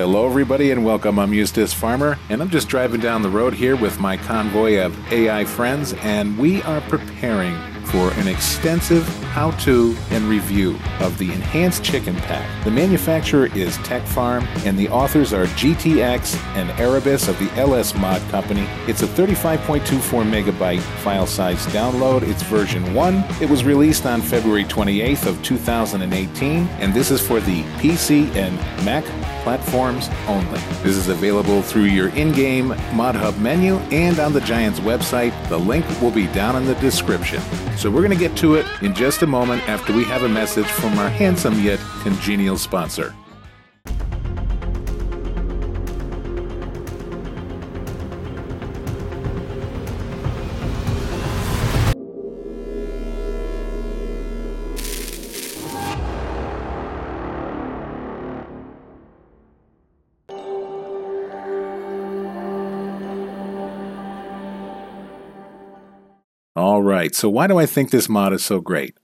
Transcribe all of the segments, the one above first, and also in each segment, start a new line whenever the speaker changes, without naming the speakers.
Hello, everybody, and welcome. I'm Eustace Pharmer, and I'm just driving down the road here with my convoy of AI friends, and we are preparing for an extensive how to and review of the Enhanced Chicken Pack. The manufacturer is Tech Farm, and the authors are GTX and Eribus of the LS Mod Company. It's a 35.24 megabyte file size download. It's version 1. It was released on February 28th of 2018, and this is for the PC and Mac platforms only. This is available through your in-game Mod Hub menu and on the Giants website. The link will be down in the description. So we're going to get to it in just a moment after we have a message from our handsome yet congenial sponsor. All right, so why do I think this mod is so great?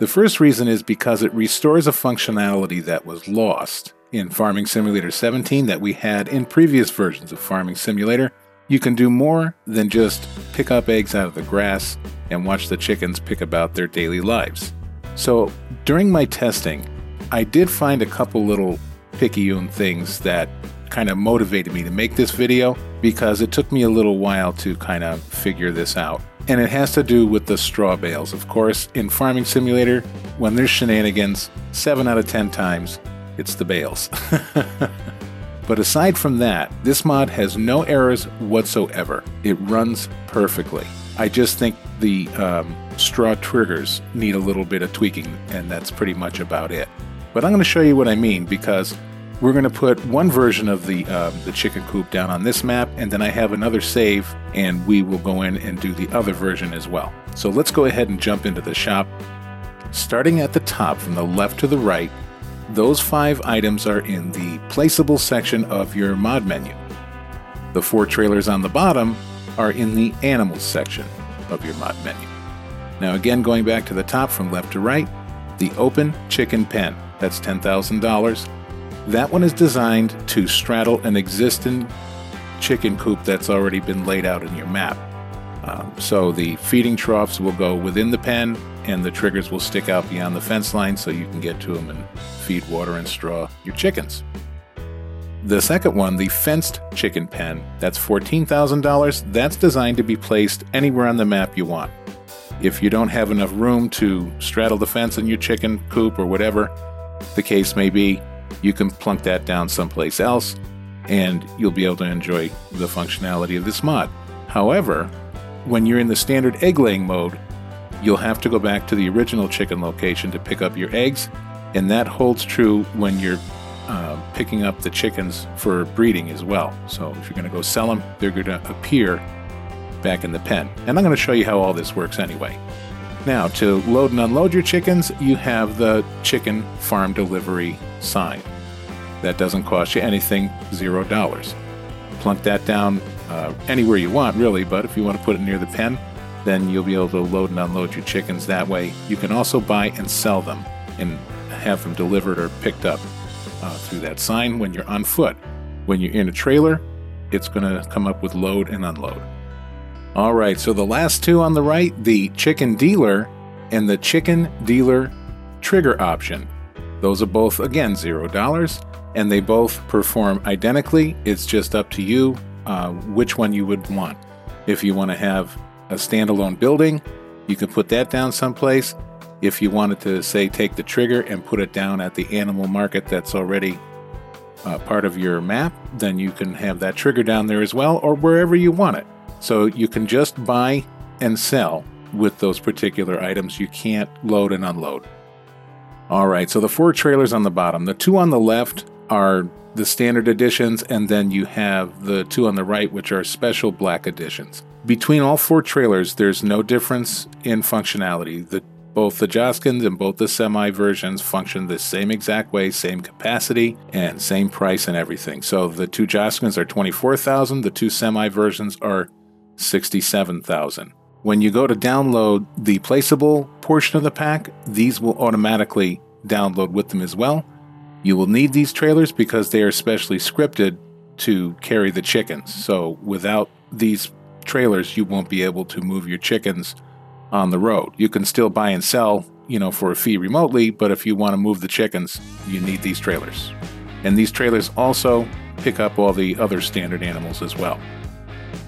The first reason is because it restores a functionality that was lost in Farming Simulator 17 that we had in previous versions of Farming Simulator. You can do more than just pick up eggs out of the grass and watch the chickens pick about their daily lives. So, during my testing, I did find a couple little picayune things that kind of motivated me to make this video because it took me a little while to kind of figure this out and it has to do with the straw bales. Of course, in Farming Simulator, when there's shenanigans, 7 out of 10 times, it's the bales. but aside from that, this mod has no errors whatsoever. It runs perfectly. I just think the um, straw triggers need a little bit of tweaking, and that's pretty much about it. But I'm going to show you what I mean because we're going to put one version of the uh, the chicken coop down on this map, and then I have another save, and we will go in and do the other version as well. So let's go ahead and jump into the shop. Starting at the top from the left to the right, those five items are in the placeable section of your mod menu. The four trailers on the bottom are in the animals section of your mod menu. Now, again, going back to the top from left to right, the open chicken pen, that's $10,000. That one is designed to straddle an existing chicken coop that's already been laid out in your map. Um, so the feeding troughs will go within the pen, and the triggers will stick out beyond the fence line so you can get to them and feed water and straw your chickens. The second one, the fenced chicken pen, that's $14,000. That's designed to be placed anywhere on the map you want. If you don't have enough room to straddle the fence in your chicken coop or whatever the case may be, you can plunk that down someplace else and you'll be able to enjoy the functionality of this mod. However, when you're in the standard egg laying mode, you'll have to go back to the original chicken location to pick up your eggs, and that holds true when you're uh, picking up the chickens for breeding as well. So if you're going to go sell them, they're going to appear back in the pen. And I'm going to show you how all this works anyway. Now, to load and unload your chickens, you have the chicken farm delivery sign. That doesn't cost you anything, zero dollars. Plunk that down uh, anywhere you want, really, but if you want to put it near the pen, then you'll be able to load and unload your chickens that way. You can also buy and sell them and have them delivered or picked up uh, through that sign when you're on foot. When you're in a trailer, it's going to come up with load and unload. All right, so the last two on the right the chicken dealer and the chicken dealer trigger option. Those are both, again, $0, and they both perform identically. It's just up to you uh, which one you would want. If you want to have a standalone building, you can put that down someplace. If you wanted to, say, take the trigger and put it down at the animal market that's already uh, part of your map, then you can have that trigger down there as well, or wherever you want it. So you can just buy and sell with those particular items. You can't load and unload. All right, so the four trailers on the bottom. The two on the left are the standard editions, and then you have the two on the right, which are special black editions. Between all four trailers, there's no difference in functionality. The, both the Joskins and both the semi versions function the same exact way, same capacity, and same price and everything. So the two Joskins are 24,000, the two semi versions are 67,000. When you go to download the placeable portion of the pack, these will automatically download with them as well. You will need these trailers because they are specially scripted to carry the chickens. So without these trailers, you won't be able to move your chickens on the road. You can still buy and sell, you know, for a fee remotely, but if you want to move the chickens, you need these trailers. And these trailers also pick up all the other standard animals as well.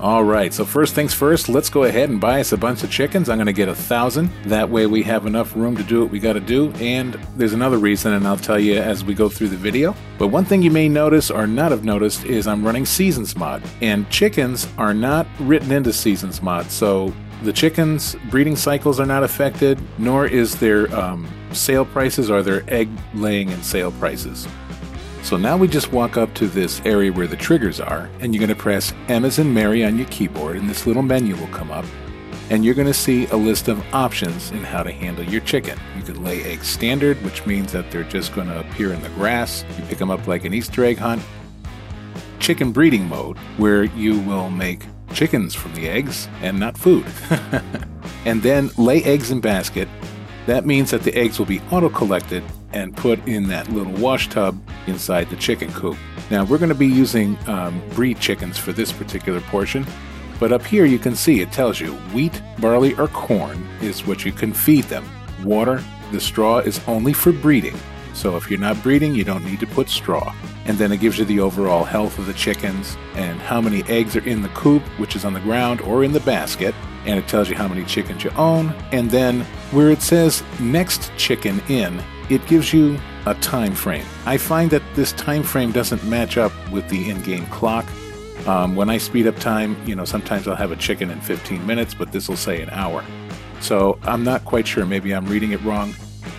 All right, so first things first, let's go ahead and buy us a bunch of chickens. I'm going to get a thousand. That way we have enough room to do what we got to do. And there's another reason, and I'll tell you as we go through the video. But one thing you may notice or not have noticed is I'm running Seasons Mod. And chickens are not written into Seasons Mod. So the chickens' breeding cycles are not affected, nor is their um, sale prices or their egg laying and sale prices. So now we just walk up to this area where the triggers are, and you're going to press M as in Mary on your keyboard, and this little menu will come up, and you're going to see a list of options in how to handle your chicken. You can lay eggs standard, which means that they're just going to appear in the grass. You pick them up like an Easter egg hunt. Chicken breeding mode, where you will make chickens from the eggs and not food. and then lay eggs in basket. That means that the eggs will be auto collected and put in that little wash tub inside the chicken coop. Now we're going to be using um, breed chickens for this particular portion, but up here you can see it tells you wheat, barley, or corn is what you can feed them. Water, the straw is only for breeding, so if you're not breeding, you don't need to put straw. And then it gives you the overall health of the chickens and how many eggs are in the coop, which is on the ground or in the basket. And it tells you how many chickens you own. And then where it says next chicken in, it gives you a time frame. I find that this time frame doesn't match up with the in-game clock. Um, when I speed up time, you know, sometimes I'll have a chicken in 15 minutes, but this will say an hour. So I'm not quite sure. Maybe I'm reading it wrong,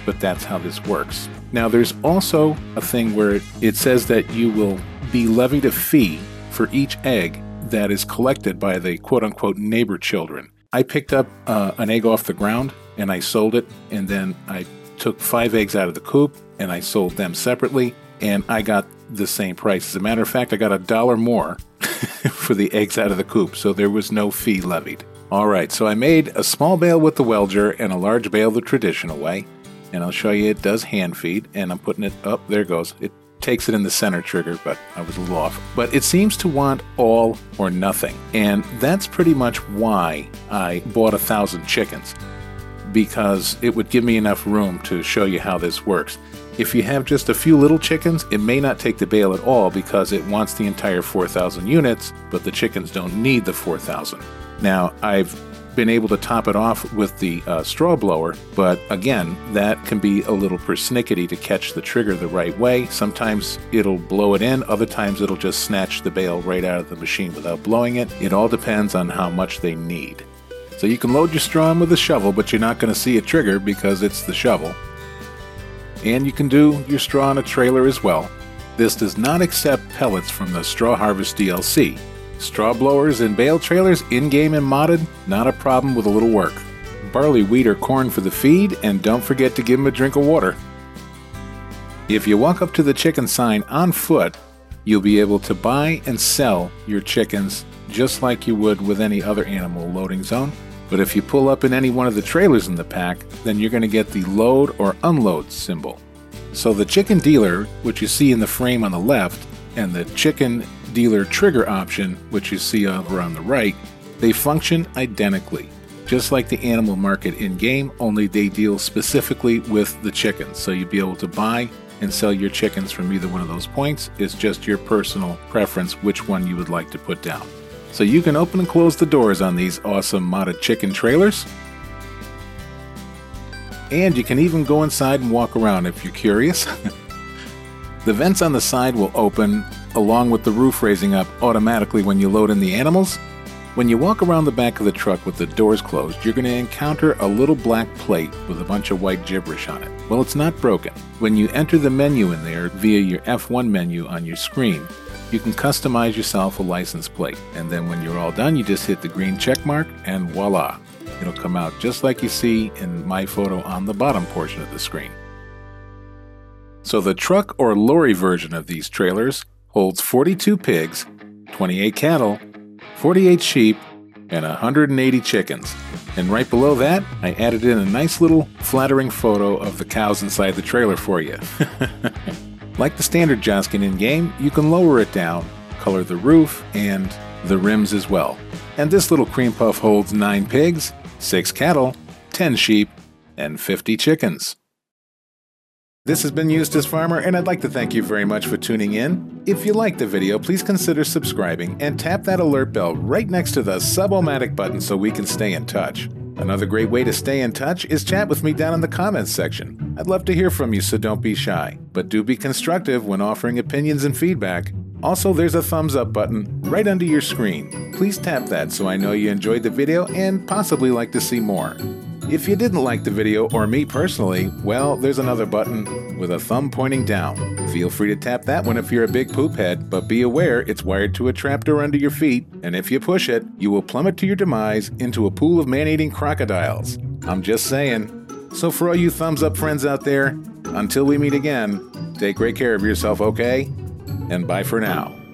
but that's how this works. Now, there's also a thing where it says that you will be levied a fee for each egg that is collected by the quote unquote neighbor children. I picked up uh, an egg off the ground and I sold it, and then I took five eggs out of the coop and I sold them separately, and I got the same price. As a matter of fact, I got a dollar more for the eggs out of the coop, so there was no fee levied. All right, so I made a small bale with the Welger and a large bale the traditional way, and I'll show you it does hand feed, and I'm putting it up. Oh, there it goes. It takes it in the center trigger, but I was a little off. But it seems to want all or nothing, and that's pretty much why I bought a thousand chickens because it would give me enough room to show you how this works. If you have just a few little chickens, it may not take the bale at all because it wants the entire 4,000 units, but the chickens don't need the 4,000. Now, I've been able to top it off with the uh, straw blower, but again, that can be a little persnickety to catch the trigger the right way. Sometimes it'll blow it in, other times it'll just snatch the bale right out of the machine without blowing it. It all depends on how much they need. So you can load your straw in with a shovel, but you're not going to see a trigger because it's the shovel. And you can do your straw on a trailer as well. This does not accept pellets from the Straw Harvest DLC. Straw blowers and bale trailers in-game and modded, not a problem with a little work. Barley, wheat, or corn for the feed, and don't forget to give them a drink of water. If you walk up to the chicken sign on foot, you'll be able to buy and sell your chickens just like you would with any other animal loading zone. But if you pull up in any one of the trailers in the pack, then you're going to get the load or unload symbol. So the chicken dealer, which you see in the frame on the left, and the chicken dealer trigger option, which you see over on the right, they function identically. Just like the animal market in game, only they deal specifically with the chickens. So you'd be able to buy and sell your chickens from either one of those points. It's just your personal preference which one you would like to put down so you can open and close the doors on these awesome modded chicken trailers. And you can even go inside and walk around if you're curious. the vents on the side will open along with the roof raising up automatically when you load in the animals. When you walk around the back of the truck with the doors closed, you're going to encounter a little black plate with a bunch of white gibberish on it. Well, it's not broken. When you enter the menu in there via your F1 menu on your screen, you can customize yourself a license plate. And then when you're all done, you just hit the green check mark and voila. It'll come out just like you see in my photo on the bottom portion of the screen. So the truck or lorry version of these trailers holds 42 pigs, 28 cattle, 48 sheep, and 180 chickens. And right below that, I added in a nice little flattering photo of the cows inside the trailer for you. Like the standard Joskin in game, you can lower it down, color the roof, and the rims as well. And this little cream puff holds 9 pigs, 6 cattle, 10 sheep, and 50 chickens. This has been Eustace Pharmer, and I'd like to thank you very much for tuning in. If you liked the video, please consider subscribing and tap that alert bell right next to the Subomatic button so we can stay in touch. Another great way to stay in touch is chat with me down in the comments section. I'd love to hear from you, so don't be shy. But do be constructive when offering opinions and feedback. Also, there's a thumbs up button right under your screen. Please tap that so I know you enjoyed the video and possibly like to see more. If you didn't like the video or me personally, well, there's another button with a thumb pointing down. Feel free to tap that one if you're a big poop head, but be aware it's wired to a trapdoor under your feet, and if you push it, you will plummet to your demise into a pool of man eating crocodiles. I'm just saying. So, for all you thumbs up friends out there, until we meet again, take great care of yourself, okay? And bye for now.